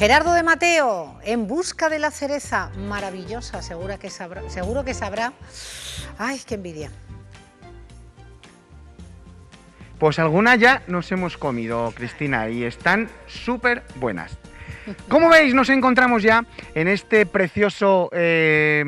Gerardo de Mateo, en busca de la cereza, maravillosa, seguro que sabrá. Seguro que sabrá. Ay, qué envidia. Pues algunas ya nos hemos comido, Cristina, y están súper buenas. Como veis, nos encontramos ya en este precioso eh,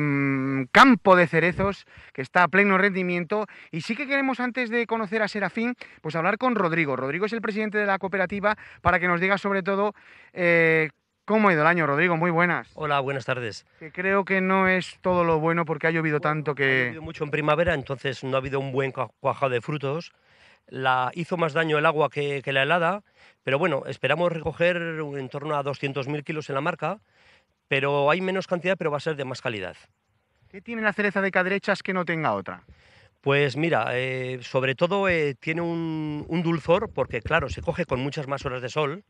campo de cerezos que está a pleno rendimiento y sí que queremos antes de conocer a Serafín, pues hablar con Rodrigo. Rodrigo es el presidente de la cooperativa para que nos diga sobre todo eh, cómo ha ido el año. Rodrigo, muy buenas. Hola, buenas tardes. Que creo que no es todo lo bueno porque ha llovido tanto que... Ha llovido mucho en primavera, entonces no ha habido un buen cuajado de frutos la hizo más daño el agua que, la helada, pero bueno, esperamos recoger en torno a 200.000 kilos en la marca, pero hay menos cantidad, pero va a ser de más calidad. ¿Qué tiene la cereza de cadrechas que no tenga otra? Pues mira, eh, sobre todo eh, tiene un, dulzor, porque claro, se coge con muchas más horas de sol.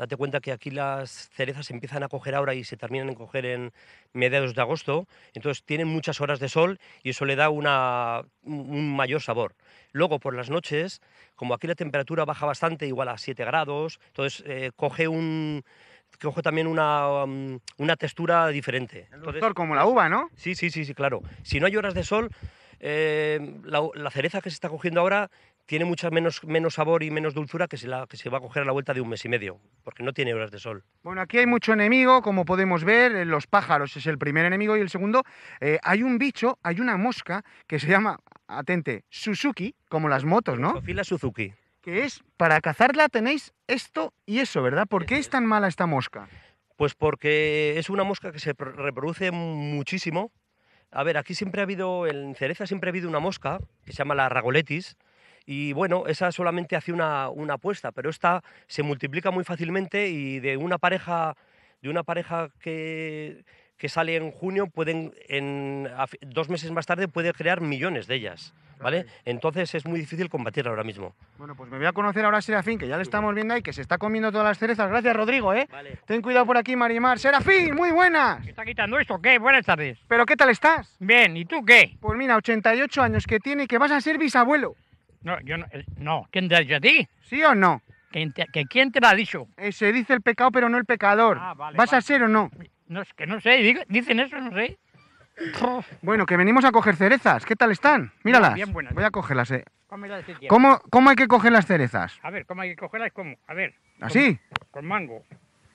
Date cuenta que aquí las cerezas se empiezan a coger ahora y se terminan a coger en mediados de agosto, entonces tienen muchas horas de sol y eso le da un mayor sabor. Luego, por las noches, como aquí la temperatura baja bastante, igual a 7 grados, entonces eh, coge un, coge también una, mm, una textura diferente. El como la uva, ¿no? Sí, sí, sí, sí, claro. Si no hay horas de sol, eh, la, cereza que se está cogiendo ahora tiene mucha menos, menos sabor y menos dulzura que se, la, que se va a coger a la vuelta de un mes y medio, porque no tiene horas de sol. Bueno, aquí hay mucho enemigo, como podemos ver, eh, los pájaros es el primer enemigo y el segundo, hay un bicho, hay una mosca que se llama, atente, Suzuki, como las motos, ¿no? Fila Suzuki. Que es, para cazarla tenéis esto y eso, ¿verdad? ¿Por qué es tan mala esta mosca? Pues porque es una mosca que se reproduce muchísimo. A ver, aquí siempre ha habido, en cereza siempre ha habido una mosca que se llama la ragoletis, y bueno, esa solamente hace una, una apuesta, pero esta se multiplica muy fácilmente y de una pareja, de una pareja que, que sale en junio, pueden en dos meses más tarde puede crear millones de ellas. ¿Vale? Entonces es muy difícil combatirla ahora mismo. Bueno, pues me voy a conocer ahora a Serafín, que ya le estamos viendo ahí, que se está comiendo todas las cerezas. Gracias, Rodrigo, ¿eh? Ten cuidado por aquí, Marimar. Serafín, muy buenas. ¿Qué está quitando esto? ¿Qué? Buenas tardes. ¿Pero qué tal estás? Bien, ¿y tú qué? Pues mira, 88 años que tiene y que vas a ser bisabuelo. No, yo no. Eh, no. ¿Quién te ha dicho a ti? ¿Sí o no? ¿Que, quién te lo ha dicho? Eh, se dice el pecado, pero no el pecador. Ah, ¿Vas a ser o no? No, es que no sé, dicen eso, no sé. Bueno, que venimos a coger cerezas. ¿Qué tal están? Míralas. Bien buenas. Voy a cogerlas, eh. ¿Cómo, ¿Cómo hay que coger las cerezas? A ver, ¿cómo hay que cogerlas? ¿Cómo? A ver. ¿Así? Con, mango.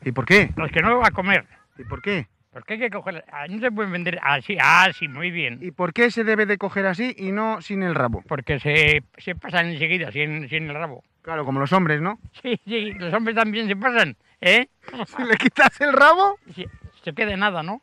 ¿Y por qué? Los que no va a comer. ¿Y por qué? ¿Por qué hay que cogerlas? Ah, no se pueden vender así. Ah, sí, muy bien. ¿Y por qué se debe de coger así y no sin el rabo? Porque se, se pasan enseguida sin, sin el rabo. Claro, como los hombres, ¿no? Sí, sí, los hombres también se pasan, ¿eh? Si le quitas el rabo... Sí, se quede nada, ¿no?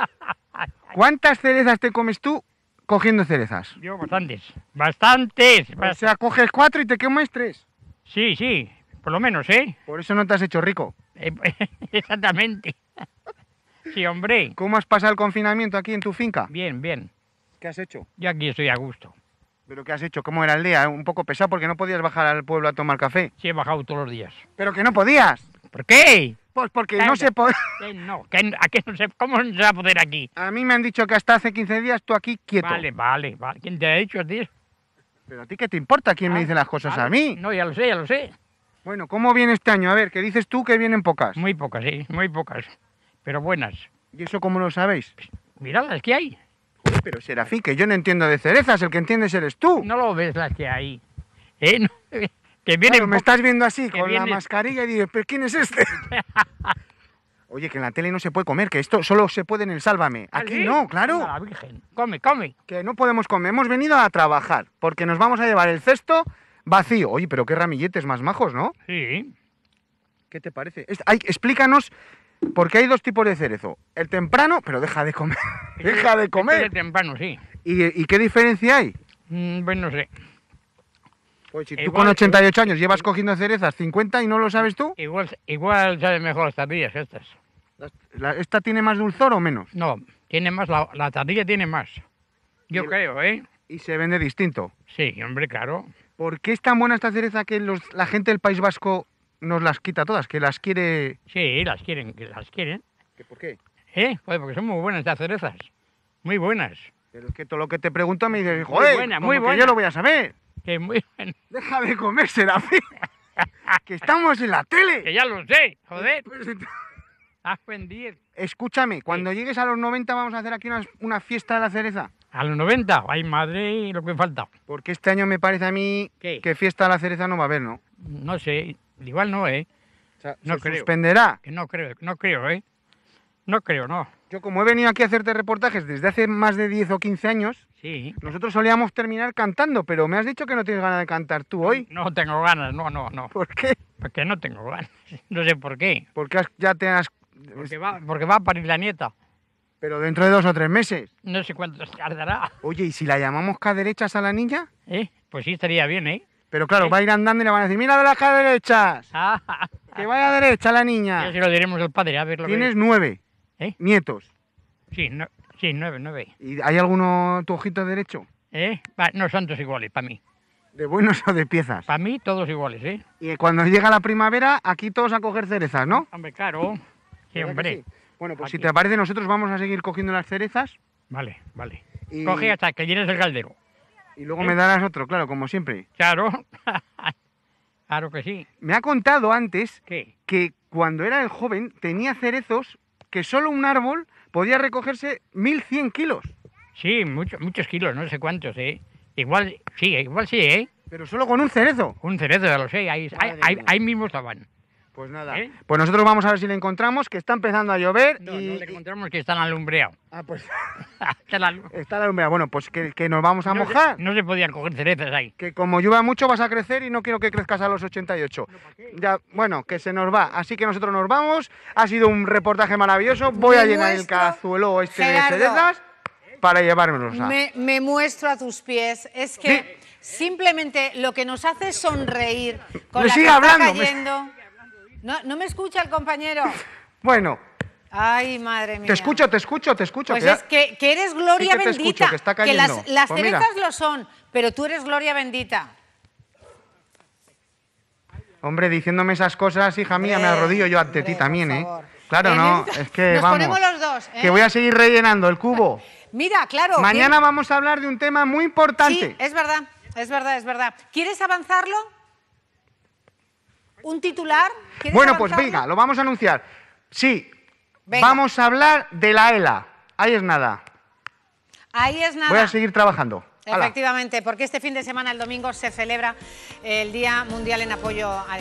¿Cuántas cerezas te comes tú cogiendo cerezas? Yo bastantes, bastantes. O sea, coges cuatro y te comes tres. Sí, sí, por lo menos, ¿eh? Por eso no te has hecho rico. Eh, exactamente. Sí, hombre. ¿Cómo has pasado el confinamiento aquí en tu finca? Bien, bien. ¿Qué has hecho? Yo aquí estoy a gusto. ¿Pero qué has hecho? ¿Cómo era el día? Un poco pesado porque no podías bajar al pueblo a tomar café. Sí, he bajado todos los días. ¿Pero que no podías? ¿Por qué? Pues porque no se puede... No, ¿a qué no se... ¿cómo no se va a poder aquí? A mí me han dicho que hasta hace 15 días tú aquí quieto. Vale, vale, vale. ¿Quién te ha dicho ti? ¿Pero a ti qué te importa quién me ah, dice las cosas a mí? No, ya lo sé, ya lo sé. Bueno, ¿cómo viene este año? A ver, ¿qué dices tú que vienen pocas? Muy pocas, sí, muy pocas. Pero buenas. ¿Y eso cómo lo sabéis? Mira las que hay. pero Serafín, que yo no entiendo de cerezas, el que entiendes eres tú. No lo ves las que hay. ¿Eh? Que viene me estás viendo así, con la mascarilla y dices, ¿pero quién es este? Oye, que en la tele no se puede comer, que esto solo se puede en el Sálvame. ¿Ah, Aquí no, claro. la Virgen. Come, come. Que no podemos comer. Hemos venido a trabajar, porque nos vamos a llevar el cesto vacío. Oye, pero qué ramilletes más majos, ¿no? Sí. ¿Qué te parece? explícanos, porque hay dos tipos de cerezo. El temprano, pero deja de comer. deja de comer. El temprano, sí. ¿Y, qué diferencia hay? Mm, pues no sé. Pues si tú con 88 años llevas cogiendo cerezas 50 y no lo sabes tú. Igual, igual sabe mejor las tardillas estas. ¿Esta tiene más dulzor o menos? No, tiene más, la, la tardilla tiene más. Yo creo, ¿eh? ¿Y se vende distinto? Sí, hombre, claro. ¿Por qué es tan buena esta cereza que la gente del País Vasco nos las quita todas? ¿Que las quiere...? Sí, las quieren, que las quieren. ¿Por qué? ¿Eh? porque son muy buenas estas cerezas. Muy buenas. Pero es que todo lo que te pregunto me dices, joder, muy buena, muy buena. yo lo voy a saber. Que muy Deja de comer, Serafín. que estamos en la Que tele. ya lo sé, joder. Pues Has vendido. Escúchame, cuando llegues a los 90 vamos a hacer aquí una, una fiesta de la cereza. A los 90, ay madre, lo que falta. Porque este año me parece a mí ¿Qué? que fiesta de la cereza no va a haber, ¿no? No sé, igual no, ¿eh? O sea, No se creo. suspenderá. No creo, no creo, ¿eh? No creo, no. Yo como he venido aquí a hacerte reportajes desde hace más de 10 o 15 años, Sí. nosotros solíamos terminar cantando, pero me has dicho que no tienes ganas de cantar tú hoy. No tengo ganas, no, no, no. ¿Por qué? Porque no tengo ganas. No sé por qué. Porque has- ya te has... Porque va, porque va a parir la nieta. Pero dentro de dos o tres meses. No sé cuánto tardará. Oye, ¿y si la llamamos caderechas a la niña? ¿Eh? Pues sí, estaría bien, ¿eh? Pero claro, va a ir andando y le van a decir, mira de las caderechas, Ah, que vaya derecha la ya niña. se lo diremos al padre, a ver lo que- Tienes nueve ¿Eh? nietos. Sí, no, sí, nueve, nueve. ¿Y hay alguno tu ojito derecho? ¿Eh? Va, no son todos iguales, para mí. ¿De buenos o de piezas? Para mí, todos iguales, ¿eh? Y cuando llega la primavera, aquí todos a coger cerezas, ¿no? Hombre, claro. Sí, ¿Verdad que hombre. sí? Bueno, pues si te parece, nosotros vamos a seguir cogiendo las cerezas Vale, vale. y, Coge hasta que llenes el caldero. Y luego me darás otro, claro, como siempre. Claro. claro que sí. Me ha contado antes ¿Qué? que cuando era el joven tenía cerezos que solo un árbol podía recogerse 1100 kilos. Sí, muchos muchos kilos, no sé cuántos, ¿eh? Igual, sí, igual sí, ¿eh? Pero solo con un cerezo. Un cerezo, ya lo sé, ahí, ahí, ahí- ahí mismo estaban. Pues nada. ¿Eh? Pues nosotros vamos a ver si le encontramos, que está empezando a llover No, y... no le encontramos que están alumbreados. Ah, pues Que la está la lumbre. Bueno, pues que, que nos vamos a no, mojar. Se, no se podían coger cerezas ahí. Que como llueva mucho vas a crecer y no quiero que crezcas a los 88. Ya, bueno, que se nos va. Así que nosotros nos vamos. Ha sido un reportaje maravilloso. Voy a llenar el cazuelo este Gerardo. de cerezas para llevármelos a... Me, me muestro a tus pies. Es que simplemente lo que nos hace es sonreír con Me la sigue que está hablando, me- cayendo. No, no me escucha el compañero. Bueno, Ay, madre mía. te escucho, te escucho, te escucho. Pues que es que, que eres gloria Sí que te bendita. escucho, que está cayendo. las, las Pues mira. cerezas lo son, pero tú eres gloria bendita. Hombre, diciéndome esas cosas, hija mía, me arrodillo yo ante ti también, ¿eh? Claro, no, es que Nos vamos. ponemos los dos, ¿eh? Que voy a seguir rellenando el cubo. Mira, claro. Mañana vamos a hablar de un tema muy ¿quieres- importante. Sí, es verdad, es verdad, es verdad. ¿Quieres avanzarlo? ¿Un titular? ¿Quieres Bueno, pues venga, lo vamos a anunciar. Sí, Venga. vamos a hablar de la ELA. Ahí es nada. Ahí es nada. Voy a seguir trabajando. Efectivamente, porque este fin de semana, el domingo, se celebra el Día Mundial en Apoyo al